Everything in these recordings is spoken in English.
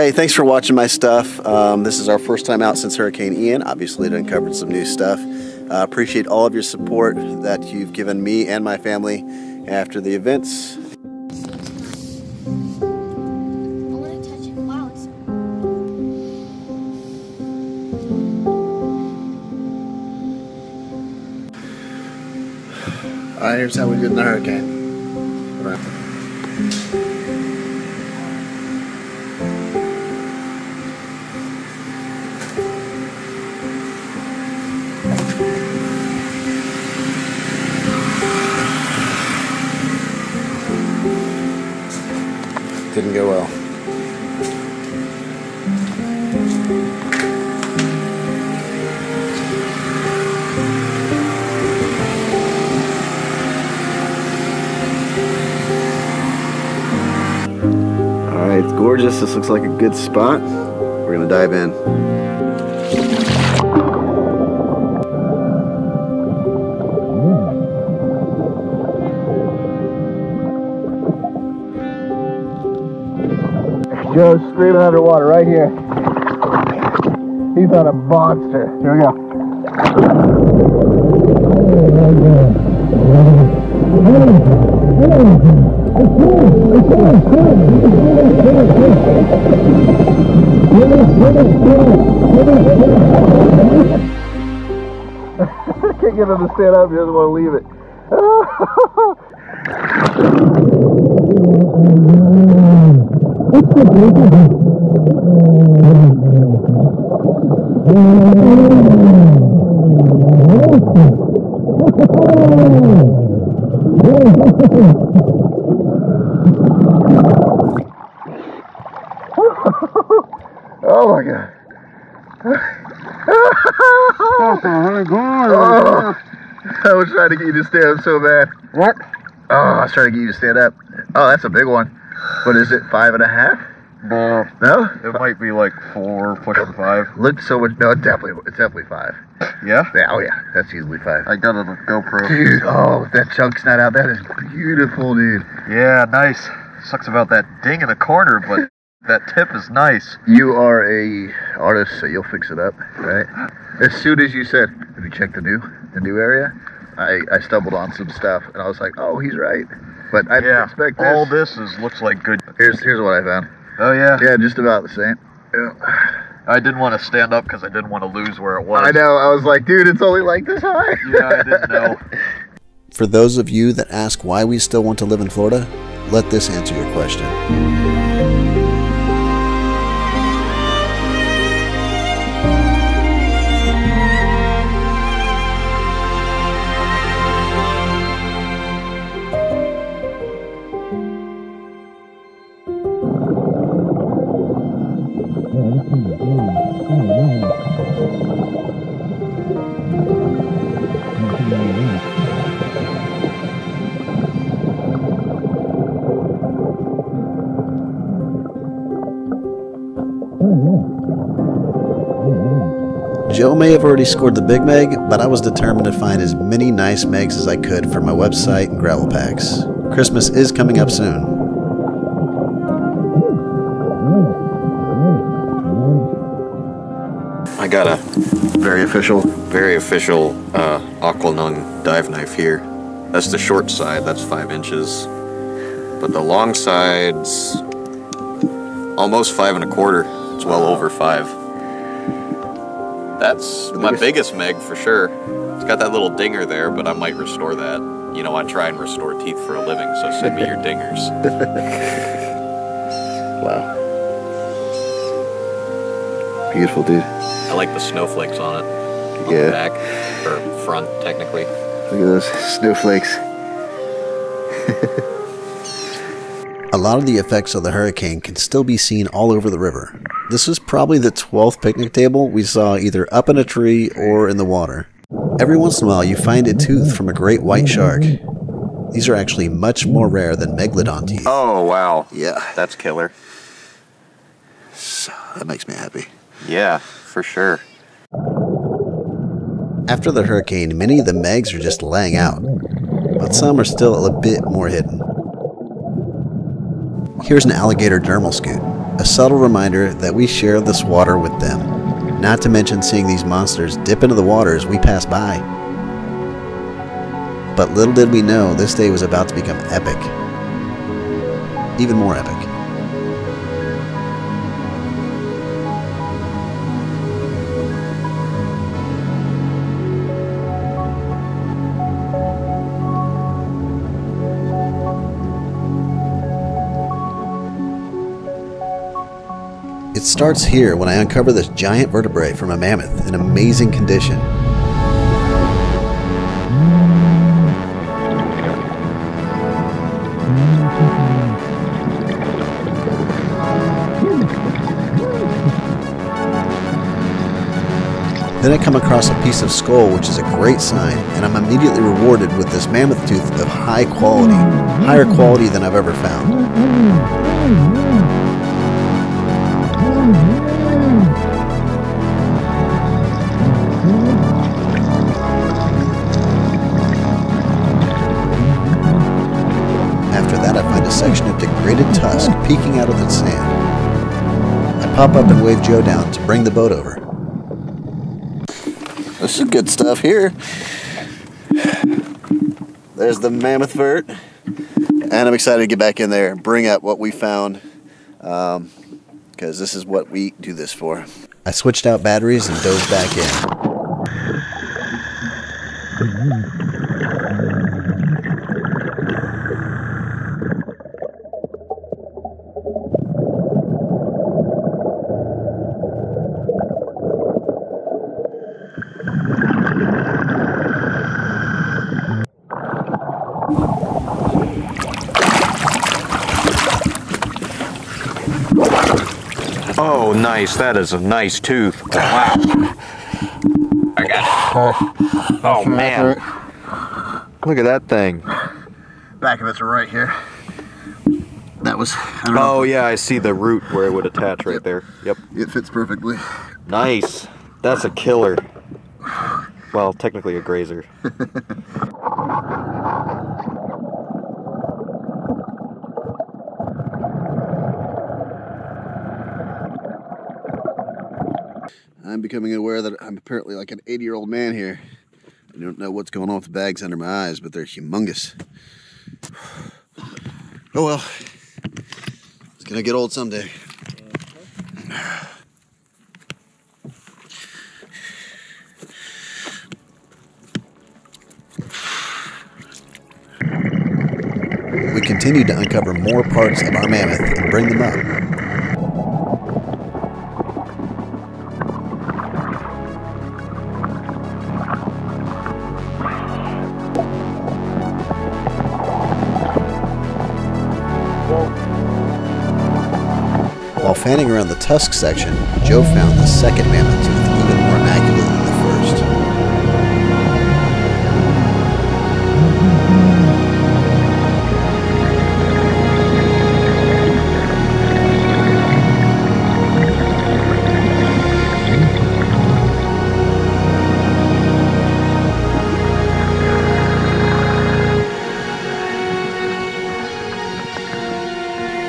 Hey, thanks for watching my stuff. Um, this is our first time out since Hurricane Ian. Obviously, it uncovered some new stuff. Uh, appreciate all of your support that you've given me and my family after the events. All right, here's how we did in the hurricane. Didn't go well. All right, it's gorgeous. This looks like a good spot. We're gonna dive in. Joe's screaming underwater right here. He's on a monster. Here we go. I can't get him to stand up. He doesn't want to leave it. Oh my god. Oh, I was trying to get you to stand up so bad. What? Oh, I was trying to get you to stand up. Oh, that's a big one. What is it? Five and a half? No, No? it might be like four, pushing five. Looked so much. No, it's definitely, it's definitely five. Yeah? Yeah, oh yeah, that's easily five. I got it on GoPro. Dude, oh, that chunk's not out. That is beautiful, dude. Yeah, nice. Sucks about that ding in the corner, but that tip is nice. You are a artist, so you'll fix it up, right? As soon as you said, "Have you checked the new, the new area?" I, I stumbled on some stuff, and I was like, "Oh, he's right." But I didn't Yeah, expect this. all this is looks like good. Here's here's what I found. Oh yeah. Yeah, just about the same. Yeah. I didn't want to stand up because I didn't want to lose where it was. I know. I was like, dude, it's only like this high. Yeah, I didn't know. For those of you that ask why we still want to live in Florida, let this answer your question. Joe may have already scored the Big Meg, but I was determined to find as many nice Megs as I could for my website and gravel packs. Christmas is coming up soon. Got a Very official. very official uh, Aqua Lung dive knife here. That's the short side, that's five inches. But the long side's almost five and a quarter. It's well over five. That's my biggest meg for sure. It's got that little dinger there, but I might restore that. You know, I try and restore teeth for a living, so send me your dingers. Wow. Beautiful, dude. I like the snowflakes on it. On the Yeah. back, or front, technically. Look at those snowflakes. A lot of the effects of the hurricane can still be seen all over the river. This is probably the 12th picnic table we saw either up in a tree or in the water. Every once in a while, you find a tooth from a great white shark. These are actually much more rare than megalodon teeth. Oh, wow. Yeah, That's killer. so that makes me happy. Yeah, for sure. After the hurricane, many of the megs are just laying out, but some are still a bit more hidden. Here's an alligator dermal scute, A subtle reminder that we share this water with them, not to mention seeing these monsters dip into the water as we pass by. But little did we know this day was about to become epic. Even more epic. It starts here when I uncover this giant vertebrae from a mammoth in amazing condition. Then I come across a piece of skull, which is a great sign, and I'm immediately rewarded with this mammoth tooth of high quality, higher quality than I've ever found. Degraded tusk peeking out of the sand. I pop up and wave Joe down to bring the boat over. This is good stuff here. There's the mammoth vert, and I'm excited to get back in there and bring up what we found, um, because this is what we do this for. I switched out batteries and dove back in. Oh, nice. That is a nice tooth. Wow. I got it. Oh, man. Look at that thing. Back of it's right here. That was. I don't know. Oh, yeah, I see the root where it would attach right there. Yep. It fits perfectly. Nice. That's a killer. Well, technically a grazer. I'm becoming aware that I'm apparently like an 80 year old man here. I don't know what's going on with the bags under my eyes, but they're humongous. Oh well. It's gonna get old someday. We continue to uncover more parts of our mammoth and bring them up. While fanning around the tusk section, Joe found the second mammoth tooth even more immaculate than the first.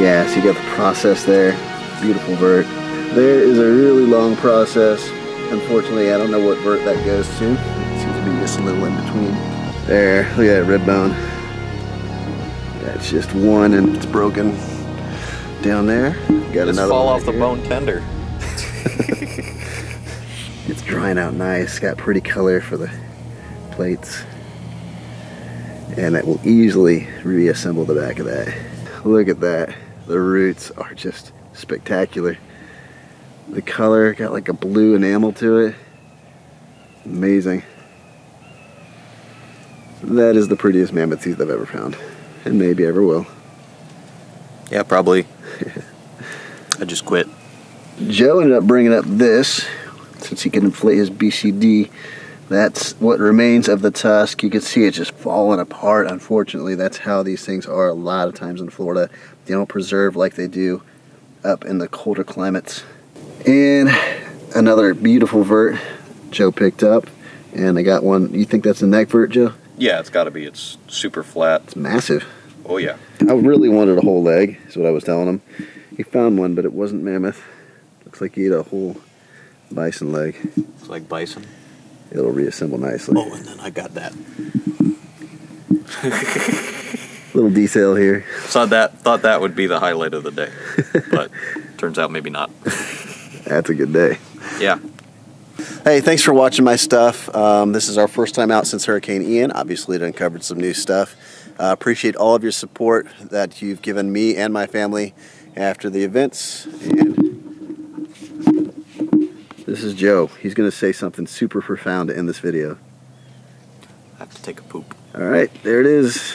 Yeah, so you got the process there. Beautiful vert. There is a really long process. Unfortunately, I don't know what vert that goes to. It seems to be just a little in between. There, look at that rib bone. That's just one and it's broken down there. Got Just another fall off the bone tender. It's drying out nice. Got pretty color for the plates. And that will easily reassemble the back of that. Look at that. The roots are just spectacular. The color got like a blue enamel to it. Amazing. That is the prettiest mammoth tooth I've ever found. And maybe ever will. Yeah, probably. I just quit. Joe ended up bringing up this since he can inflate his BCD. That's what remains of the tusk. You can see it just falling apart. Unfortunately, that's how these things are a lot of times in Florida. They don't preserve like they do up in the colder climates. And another beautiful vert Joe picked up. And I got one. You think that's a neck vert, Joe? Yeah, it's got to be. It's super flat. It's massive. Oh, yeah. I really wanted a whole leg, is what I was telling him. He found one, but it wasn't mammoth. Looks like he ate a whole bison leg. It's like bison. It'll reassemble nicely. Oh, and then I got that. Little detail here. Thought that thought that would be the highlight of the day, but turns out maybe not. That's a good day. Yeah. Hey, thanks for watching my stuff. Um, this is our first time out since Hurricane Ian. Obviously, it uncovered some new stuff. Uh, appreciate all of your support that you've given me and my family after the events. And this is Joe. He's going to say something super profound to end this video. I have to take a poop. All right, there it is.